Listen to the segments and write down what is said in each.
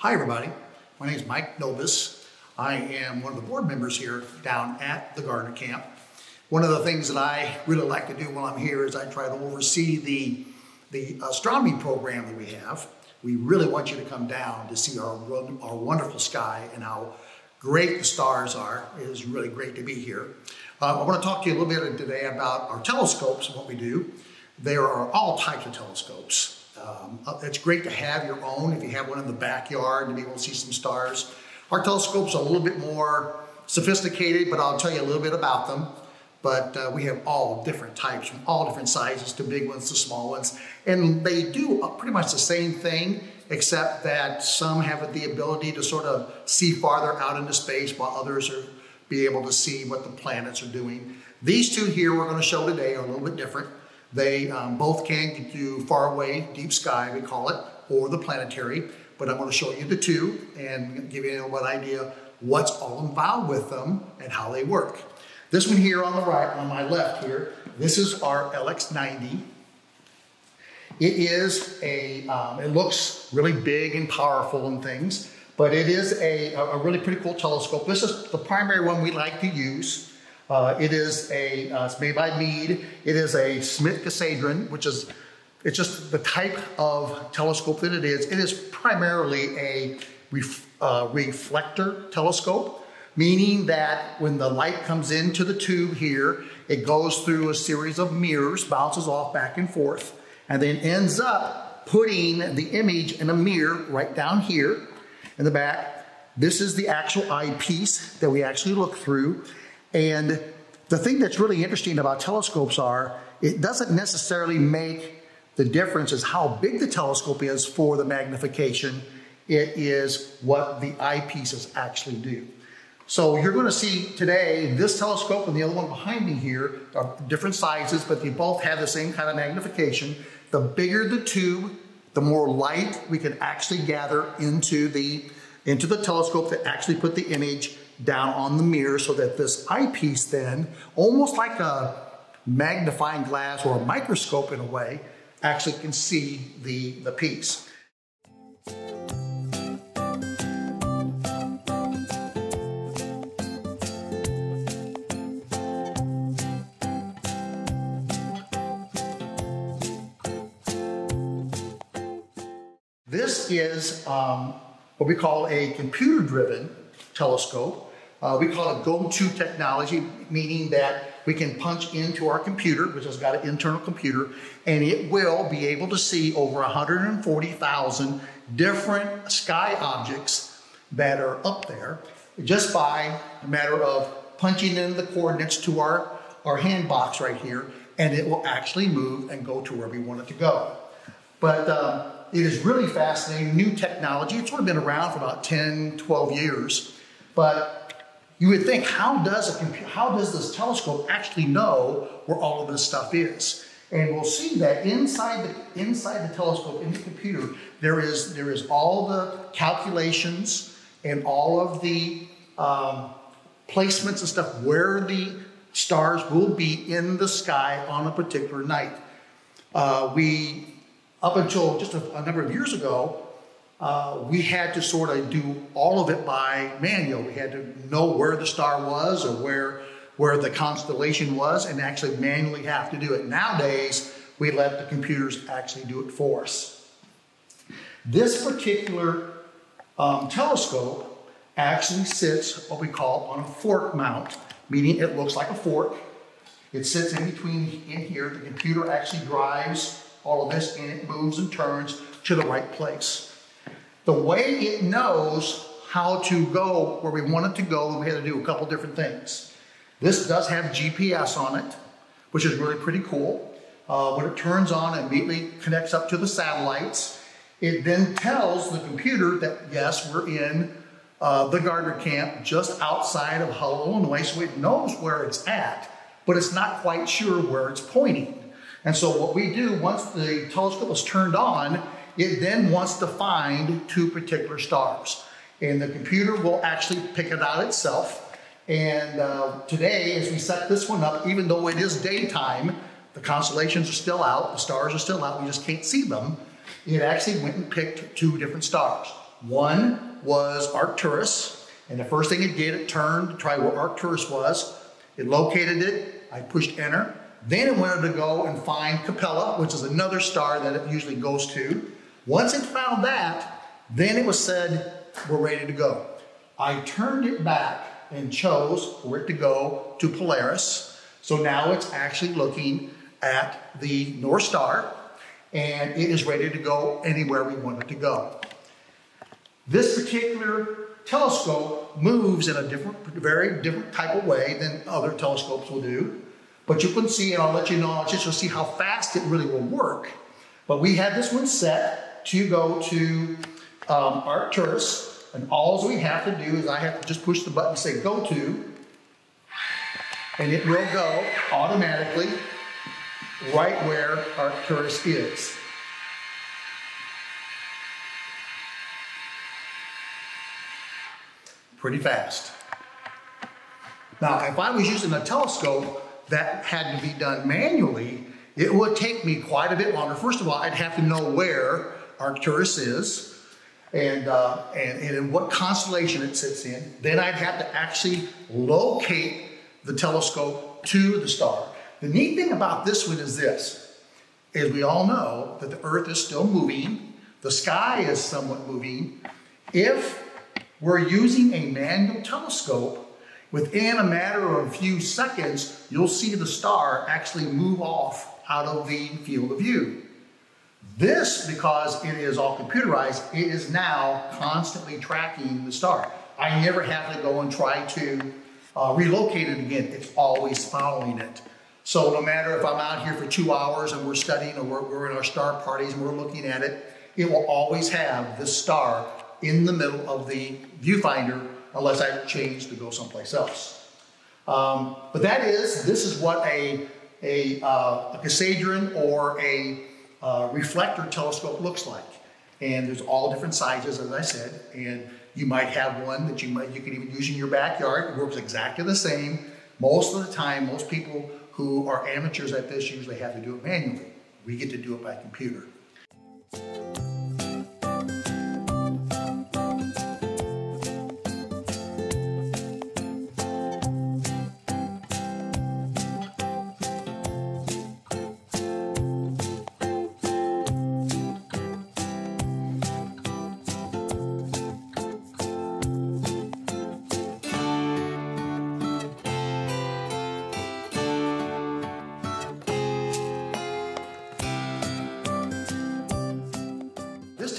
Hi, everybody. My name is Mike Novus. I am one of the board members here down at the Gardner Camp. One of the things that I really like to do while I'm here is I try to oversee the, the astronomy program that we have. We really want you to come down to see our, our wonderful sky and how great the stars are. It is really great to be here. Uh, I want to talk to you a little bit today about our telescopes and what we do. There are all types of telescopes. Um, uh, it's great to have your own if you have one in the backyard to be able to see some stars. Our telescopes are a little bit more sophisticated, but I'll tell you a little bit about them. But uh, we have all different types, from all different sizes to big ones to small ones. And they do pretty much the same thing, except that some have the ability to sort of see farther out into space while others are be able to see what the planets are doing. These two here we're going to show today are a little bit different. They um, both can do far away, deep sky, we call it, or the planetary. But I'm going to show you the two and give you an idea what's all involved with them and how they work. This one here on the right, on my left here, this is our LX90. It is a, um, it looks really big and powerful and things, but it is a, a really pretty cool telescope. This is the primary one we like to use. Uh, it is a, uh, it's made by Meade. It is a Schmidt Cassegrain, which is, it's just the type of telescope that it is. It is primarily a ref, uh, reflector telescope, meaning that when the light comes into the tube here, it goes through a series of mirrors, bounces off back and forth, and then ends up putting the image in a mirror right down here in the back. This is the actual eyepiece that we actually look through. And the thing that's really interesting about telescopes are it doesn't necessarily make the difference is how big the telescope is for the magnification. It is what the eyepieces actually do. So you're going to see today this telescope and the other one behind me here are different sizes, but they both have the same kind of magnification. The bigger the tube, the more light we can actually gather into the, into the telescope to actually put the image down on the mirror so that this eyepiece then, almost like a magnifying glass or a microscope in a way, actually can see the, the piece. This is um, what we call a computer-driven telescope. Uh, we call it go-to technology, meaning that we can punch into our computer, which has got an internal computer, and it will be able to see over 140,000 different sky objects that are up there just by a matter of punching in the coordinates to our, our hand box right here, and it will actually move and go to where we want it to go. But um, it is really fascinating, new technology. It's sort of been around for about 10, 12 years, but you would think, how does a computer, how does this telescope actually know where all of this stuff is? And we'll see that inside the inside the telescope in the computer, there is there is all the calculations and all of the um, placements and stuff where the stars will be in the sky on a particular night. Uh, we up until just a, a number of years ago, uh, we had to sort of do all of it by manual. We had to know where the star was or where, where the constellation was and actually manually have to do it. Nowadays, we let the computers actually do it for us. This particular um, telescope actually sits what we call on a fork mount, meaning it looks like a fork. It sits in between in here. The computer actually drives all of this and it moves and turns to the right place. The way it knows how to go where we want it to go, we had to do a couple different things. This does have GPS on it, which is really pretty cool. Uh, when it turns on, it immediately connects up to the satellites. It then tells the computer that, yes, we're in uh, the Gardner camp just outside of Hull, Illinois, so it knows where it's at, but it's not quite sure where it's pointing. And so what we do, once the telescope is turned on, it then wants to find two particular stars. And the computer will actually pick it out itself. And uh, today, as we set this one up, even though it is daytime, the constellations are still out, the stars are still out, we just can't see them. It actually went and picked two different stars. One was Arcturus, and the first thing it did, it turned to try where Arcturus was. It located it. I pushed enter. Then it wanted to go and find Capella, which is another star that it usually goes to. Once it found that, then it was said, we're ready to go. I turned it back and chose for it to go to Polaris. So now it's actually looking at the North Star and it is ready to go anywhere we want it to go. This particular telescope moves in a different, very different type of way than other telescopes will do. But you can see, and I'll let you know, I'll just see how fast it really will work. But we had this one set to go to um, Arcturus, and all we have to do is I have to just push the button, and say go to, and it will go automatically right where Arcturus is. Pretty fast. Now, if I was using a telescope that had to be done manually, it would take me quite a bit longer. First of all, I'd have to know where Arcturus is and, uh, and, and in what constellation it sits in. Then I'd have to actually locate the telescope to the star. The neat thing about this one is this, is we all know that the earth is still moving, the sky is somewhat moving. If we're using a manual telescope, within a matter of a few seconds, you'll see the star actually move off out of the field of view. This, because it is all computerized, it is now constantly tracking the star. I never have to go and try to uh, relocate it again. It's always following it. So no matter if I'm out here for two hours and we're studying or we're, we're in our star parties and we're looking at it, it will always have this star in the middle of the viewfinder unless I change to go someplace else. Um, but that is, this is what a, a, uh, a Cassegrain or a uh, reflector telescope looks like. And there's all different sizes, as I said, and you might have one that you might you can even use in your backyard. It works exactly the same. Most of the time, most people who are amateurs at this usually have to do it manually. We get to do it by computer.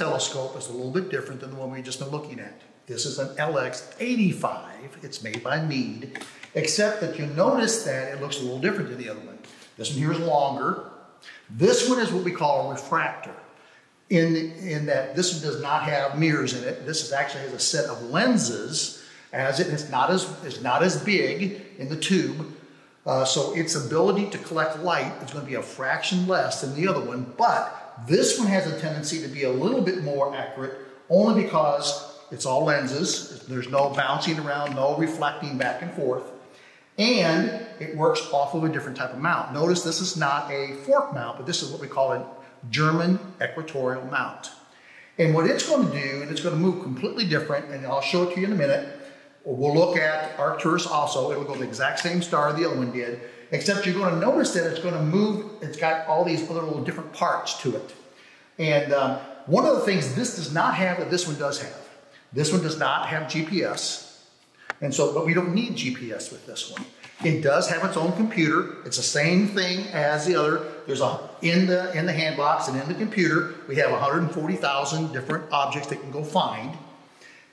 Telescope is a little bit different than the one we've just been looking at. This is an LX85. It's made by Meade, except that you notice that it looks a little different than the other one. This one here is longer. This one is what we call a refractor. In, in that this one does not have mirrors in it. This is actually has a set of lenses as it is not as, it's not as big in the tube. Uh, so its ability to collect light is going to be a fraction less than the other one, but this one has a tendency to be a little bit more accurate only because it's all lenses. There's no bouncing around, no reflecting back and forth. And it works off of a different type of mount. Notice this is not a fork mount, but this is what we call a German equatorial mount. And what it's going to do, and it's going to move completely different, and I'll show it to you in a minute. We'll look at Arcturus also. It'll go the exact same star the other one did except you're going to notice that it's going to move, it's got all these other little different parts to it. And um, one of the things this does not have that this one does have, this one does not have GPS. And so, but we don't need GPS with this one. It does have its own computer. It's the same thing as the other. There's a, in the, in the hand box and in the computer, we have 140,000 different objects that can go find,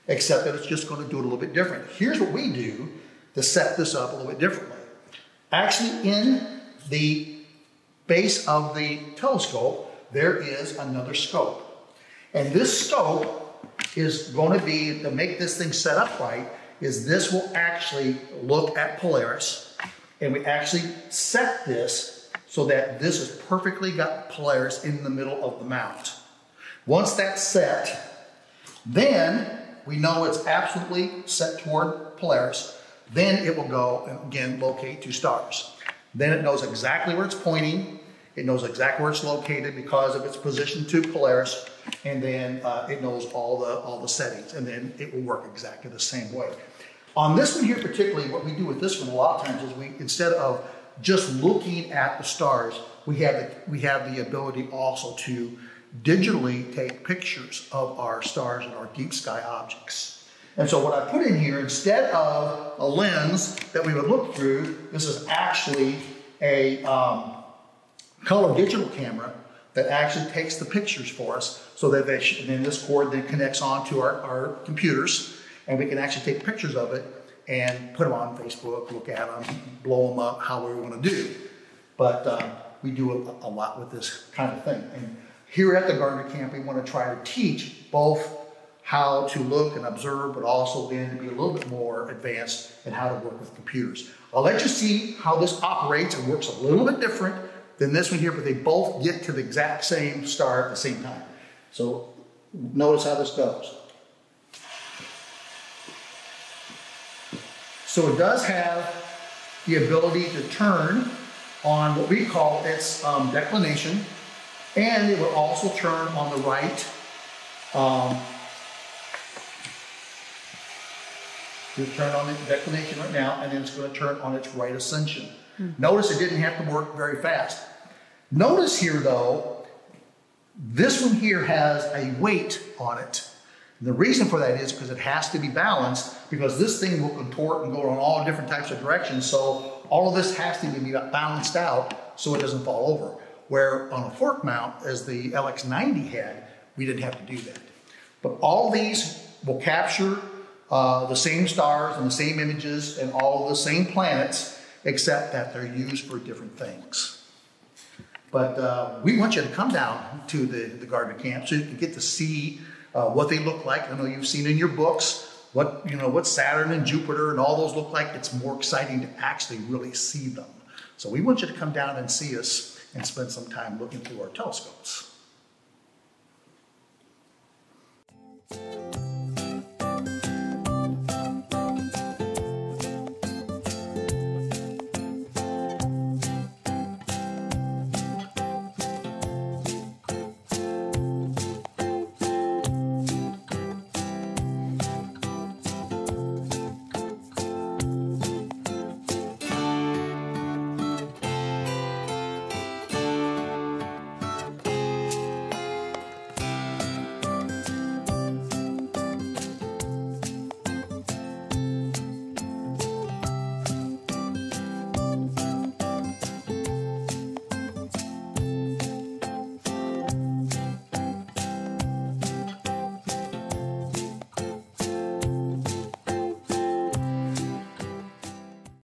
except that it's just going to do it a little bit different. Here's what we do to set this up a little bit differently. Actually, in the base of the telescope, there is another scope. And this scope is going to be, to make this thing set up right, is this will actually look at Polaris. And we actually set this so that this is perfectly got Polaris in the middle of the mount. Once that's set, then we know it's absolutely set toward Polaris. Then it will go and again locate two stars. Then it knows exactly where it's pointing. It knows exactly where it's located because of its position to Polaris, and then uh, it knows all the all the settings, and then it will work exactly the same way. On this one here particularly, what we do with this one a lot of times is we instead of just looking at the stars, we have the, we have the ability also to digitally take pictures of our stars and our deep sky objects. And so what I put in here, instead of a lens that we would look through, this is actually a um, color digital camera that actually takes the pictures for us so that they then this cord then connects onto our, our computers and we can actually take pictures of it and put them on Facebook, look at them, blow them up, how we want to do. But um, we do a, a, lot with this kind of thing. And here at the Gardner Camp, we want to try to teach both how to look and observe, but also then to be a little bit more advanced in how to work with computers. I'll let you see how this operates. and works a little bit different than this one here, but they both get to the exact same star at the same time. So notice how this goes. So it does have the ability to turn on what we call its um, declination, and it will also turn on the right. Um, it'll turn on the declination right now, and then it's going to turn on its right ascension. Hmm. Notice it didn't have to work very fast. Notice here, though, this one here has a weight on it. And the reason for that is because it has to be balanced because this thing will contort and go in all different types of directions. So all of this has to be balanced out so it doesn't fall over. Where on a fork mount, as the LX90 had, we didn't have to do that. But all these will capture uh, the same stars and the same images and all the same planets, except that they're used for different things. But uh, we want you to come down to the, the Gardner camp so you can get to see uh, what they look like. I know you've seen in your books what you know what Saturn and Jupiter and all those look like. It's more exciting to actually really see them. So we want you to come down and see us and spend some time looking through our telescopes.